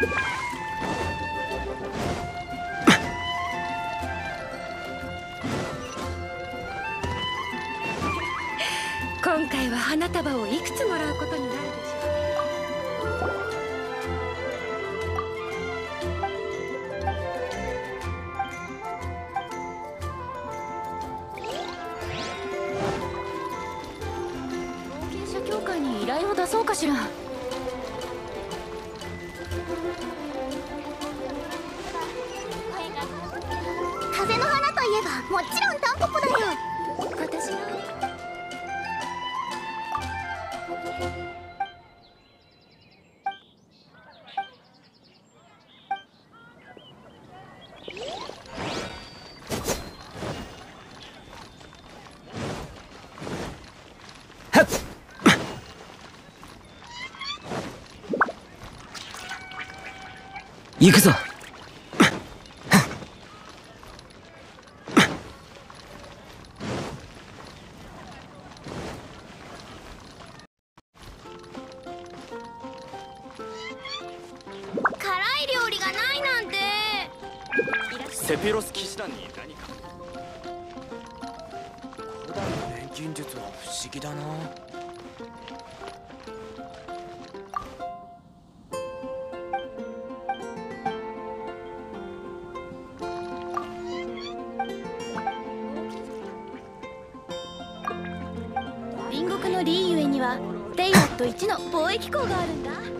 今回は花束をいくつもらうことになるでしょう。冒険者協会に依頼を出そうかしらの花といえばもちろんタンポポだよ私が行くぞ。辛い料理がないなんて。セピロス騎士団に何か。古代の錬金術は。不思議だな。隣国のリーユエにはテイラット1の貿易港があるんだ